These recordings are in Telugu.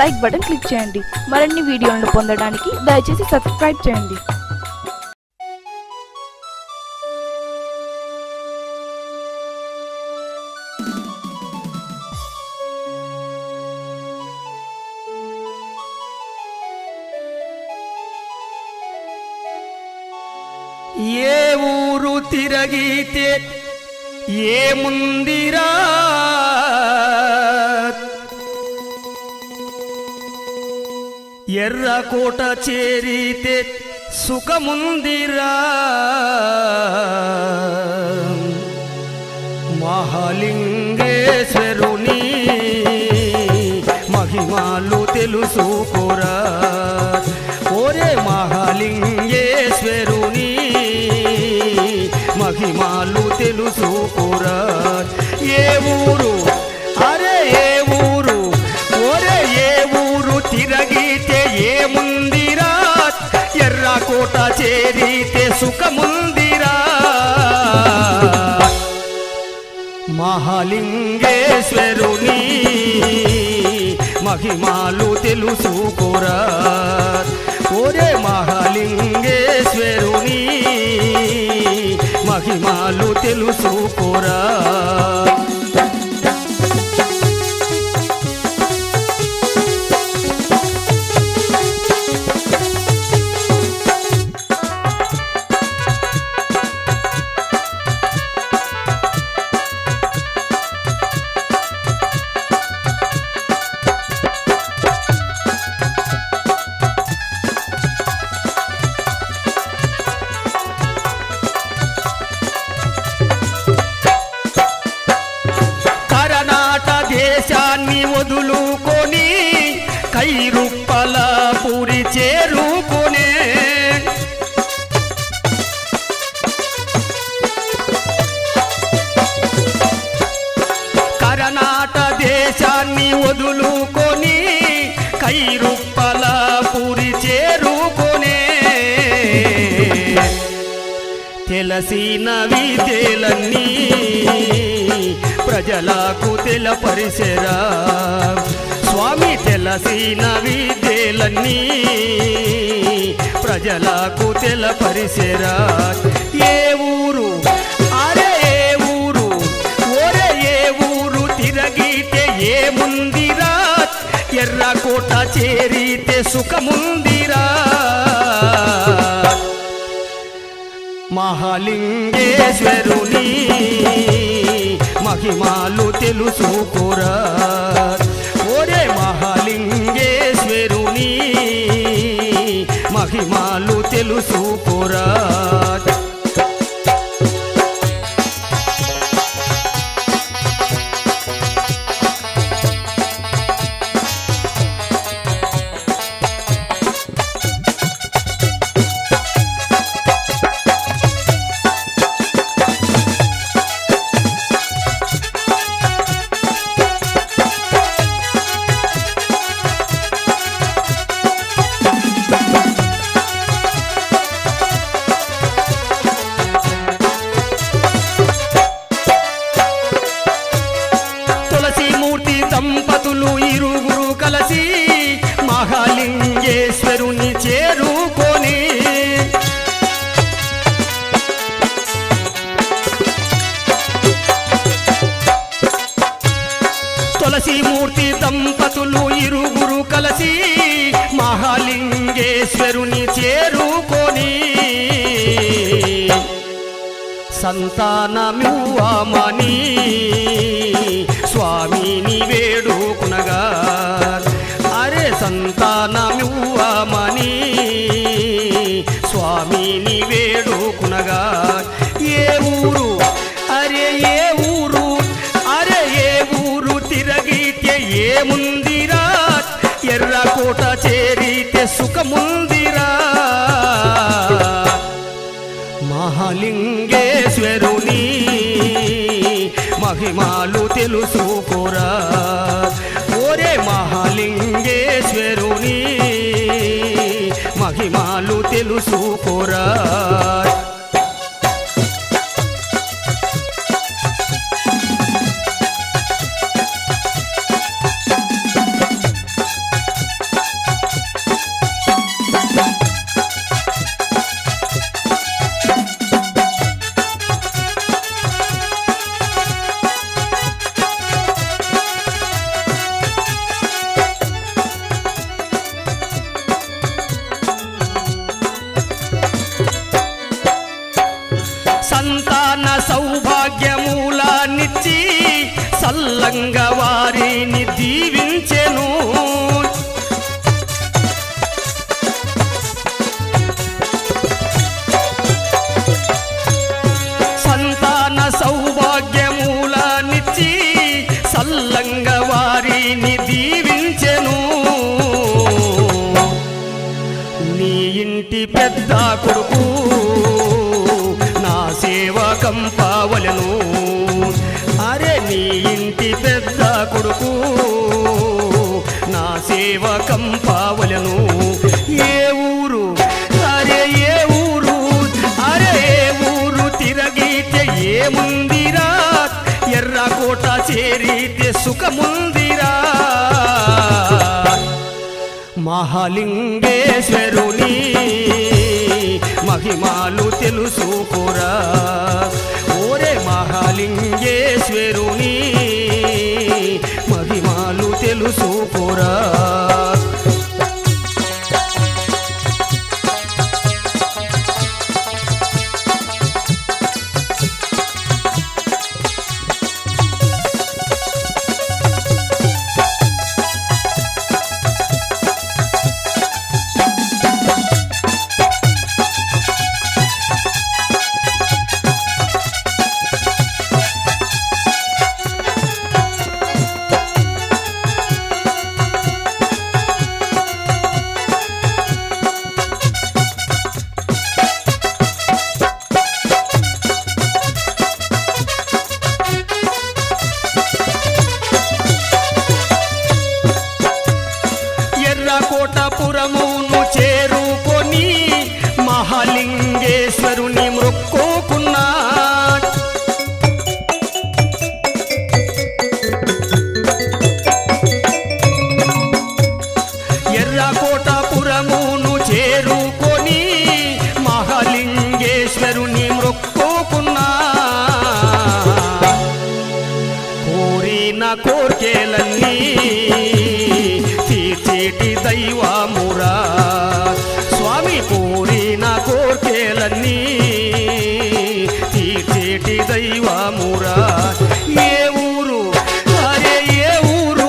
లైక్ బటన్ క్లిక్ చేయండి. మరిన్ని వీడియోలను పొందడానికి దయచేసి సబ్స్క్రైబ్ చేయండి. ఏ ఊరు తిరగితే ఏముందిరా ఎర్రకోట చేరితే సుఖముందిరా. మహాలింగేశ్వరుని మహిమాలు తెలుసుకోరా. ఓరే మహాలింగేశ్వరుని మహిమాలు తెలుసుకోరా. ఏ ఊరు? అరే చేరితే సుఖముందిరా. మహాలింగేశ్వరుని మహిమాలు తెలుసుకోరా. ఓరే మహాలింగేశ్వరుని మహిమాలు తెలుసుకోరా. తెలసిన విద్యలన్నీ ప్రజలకు తెలపరిసెరా. స్వామి తెలసిన విద్యలన్నీ ప్రజలకు తెలపరిసెరా. ఏ ఊరు? అరే ఏ ఊరు? ఓరే ఏ ఊరు? తిరగితే ఏముందిరా? ఎర్రకోట చేరితే సుఖముంది. మహాలింగేశ్వరుని మహిమాలు తెలుసుకోరా ఓరే మహాలింగేశ్వరుని మహిమాలు తెలుసుకోరా తులసి మూర్తి దంపతులు ఇరుగురు కలసి మహాలింగేశ్వరుని చేరుకొని సంతానమివ్వమని ఎర్రకోట చేరితే సుఖముందిరా. మహాలింగేశ్వరుని మహిమాలు తెలుసుకోరా. ఓరే మహాలింగేశ్వరుని మహిమాలు తెలుసుకోరా. సౌభాగ్యమూలానిచ్చి సల్లంగ వారిని దీవించెను. సంతాన సౌభాగ్యమూలానిచ్చి సల్లంగ వారిని దీవించెను. నీ ఇంటి పెద్ద కొడుకు సేవ పావలను అరే నీ ఇంటి పెద్ద కొడుకు నా సేవకం పావలను ఏ ఊరు? అరే ఏ ఊరు? అరే ఏ ఊరు? తిరగితే ఏముందిరా? ఎర్రకోట చేరితే సుఖముందిరా. మహాలింగేశ్వరుని మహిమాలు తెలుసుకోరా ఓరే మహాలింగేశ్వరుని మహిమాలు తెలుసుకోరా మహాలింగేశ్వరుని మొక్కుకున్నా కోర్కెలన్నీ తీర్చేటి దైవమురా ఏ ఊరు? అరే ఏ ఊరు?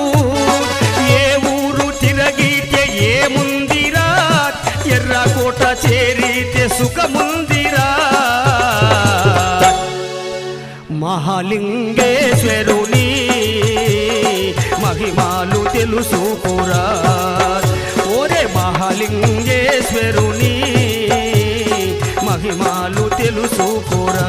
ఏ ఊరు తిరగితే ఏముందిరా? ఎర్రకోట చేరితే సుఖముందిరా? మహాలింగేశ్వరుని మహిమాలు తెలుసుకురా. ఓరే మహాలింగ మహిమాలు తెలుసుకోరా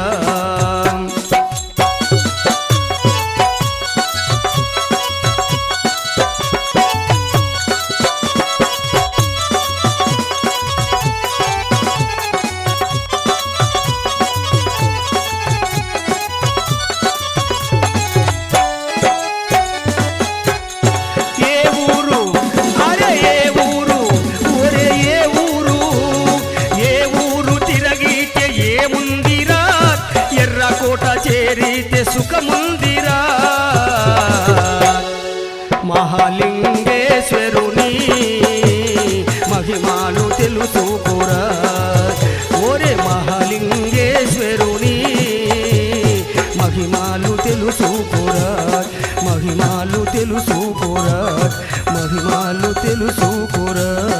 చేరితే సుఖముందిరా. మహాలింగేశ్వరుని మహిమాను తెలుసుకోరా. ఓరే మహాలింగేశ్వరుని మహిమాలు తెలుసుకోరా. మహిమాలు తెలుసుకోరా. మహిమాలు తెలుసుకోరా.